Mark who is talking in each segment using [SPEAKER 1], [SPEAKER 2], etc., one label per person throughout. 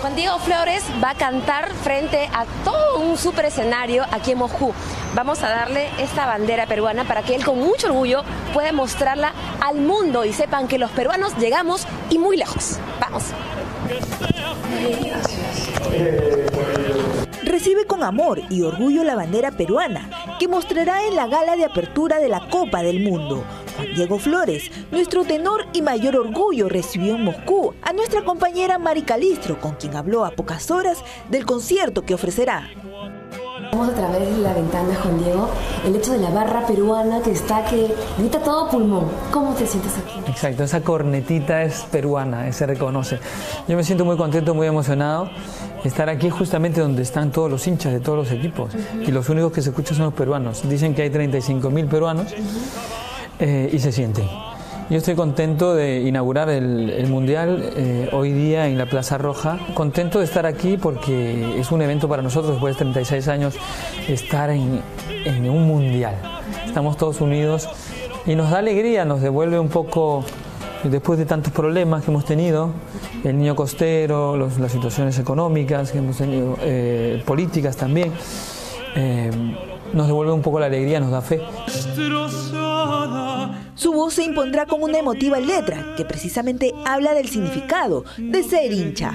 [SPEAKER 1] Juan Diego Flores va a cantar frente a todo un super escenario aquí en Moscú. Vamos a darle esta bandera peruana para que él con mucho orgullo pueda mostrarla al mundo y sepan que los peruanos llegamos y muy lejos. Vamos.
[SPEAKER 2] Recibe con amor y orgullo la bandera peruana, que mostrará en la gala de apertura de la Copa del Mundo. Juan Diego Flores, nuestro tenor y mayor orgullo, recibió en Moscú a nuestra compañera Mari Calistro, con quien habló a pocas horas del concierto que ofrecerá.
[SPEAKER 1] Vamos a través de la ventana, Juan Diego, el hecho de la barra peruana que está que grita todo pulmón. ¿Cómo te sientes aquí?
[SPEAKER 3] Exacto, esa cornetita es peruana, se reconoce. Yo me siento muy contento, muy emocionado estar aquí justamente donde están todos los hinchas de todos los equipos y los únicos que se escuchan son los peruanos. Dicen que hay 35 mil peruanos eh, y se sienten. Yo estoy contento de inaugurar el, Mundial eh, hoy día en la Plaza Roja. Contento de estar aquí porque es un evento para nosotros después de 36 años estar en, en un Mundial. Estamos todos unidos y nos da alegría, nos devuelve un poco después de tantos problemas que hemos tenido, el niño costero, las situaciones económicas que hemos tenido, eh, políticas también, eh, nos devuelve un poco la alegría, nos da fe.
[SPEAKER 2] Su voz se impondrá con una emotiva letra que precisamente habla del significado de ser hincha.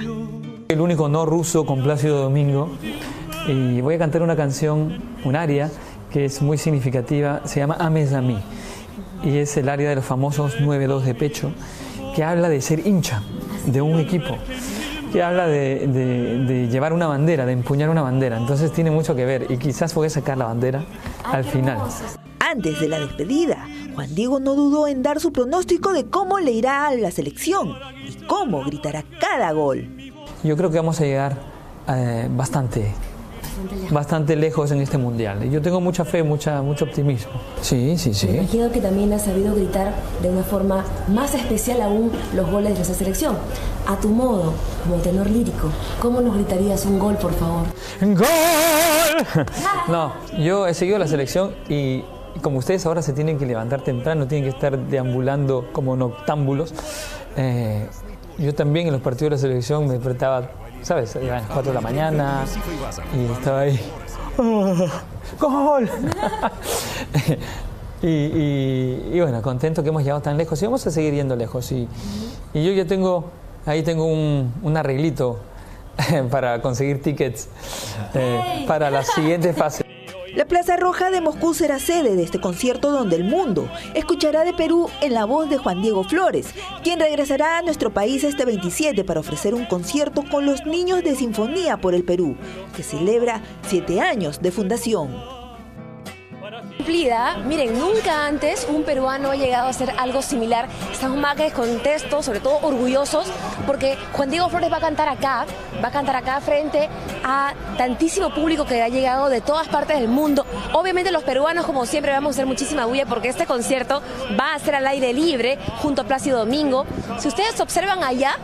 [SPEAKER 3] El único no ruso con Plácido Domingo y voy a cantar una canción, un aria que es muy significativa, se llama Ames a mí y es el área de los famosos 9-2 de pecho que habla de ser hincha de un equipo que habla de, de, llevar una bandera, de empuñar una bandera. Entonces tiene mucho que ver y quizás voy a sacar la bandera al final.
[SPEAKER 2] Antes de la despedida, Juan Diego no dudó en dar su pronóstico de cómo le irá a la selección y cómo gritará cada gol.
[SPEAKER 3] Yo creo que vamos a llegar eh, bastante, bastante lejos en este mundial. Yo tengo mucha fe, mucha, mucho optimismo. Sí, sí, sí.
[SPEAKER 1] Me imagino que también has sabido gritar de una forma más especial aún los goles de esa selección. A tu modo, como tenor lírico, ¿cómo nos gritarías un gol, por favor?
[SPEAKER 3] ¡Gol! No, yo he seguido la selección y como ustedes ahora se tienen que levantar temprano, tienen que estar deambulando como noctámbulos, eh, yo también en los partidos de la selección me despertaba, ¿sabes? Iba a las 4 de la mañana y estaba ahí. ¡Gol! y, bueno, contento que hemos llegado tan lejos y vamos a seguir yendo lejos. Y, yo ya tengo, ahí tengo un, arreglito para conseguir tickets eh, para la siguiente fase.
[SPEAKER 2] La Plaza Roja de Moscú será sede de este concierto donde el mundo escuchará de Perú en la voz de Juan Diego Flores, quien regresará a nuestro país este 27 para ofrecer un concierto con los niños de Sinfonía por el Perú, que celebra siete años de fundación
[SPEAKER 1] Miren, nunca antes un peruano ha llegado a hacer algo similar. Estamos más que contentos, sobre todo orgullosos, porque Juan Diego Flores va a cantar acá, va a cantar acá frente a tantísimo público que ha llegado de todas partes del mundo. Obviamente los peruanos, como siempre, vamos a hacer muchísima bulla porque este concierto va a ser al aire libre junto a Plácido Domingo. Si ustedes observan allá,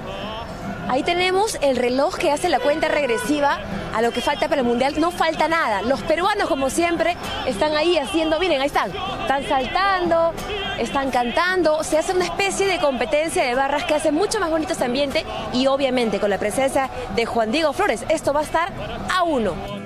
[SPEAKER 1] Ahí tenemos el reloj que hace la cuenta regresiva a lo que falta para el Mundial. No falta nada. Los peruanos, como siempre, están ahí haciendo, miren, ahí están, están saltando, están cantando. Se hace una especie de competencia de barras que hace mucho más bonito este ambiente y obviamente con la presencia de Juan Diego Flores, esto va a estar a uno.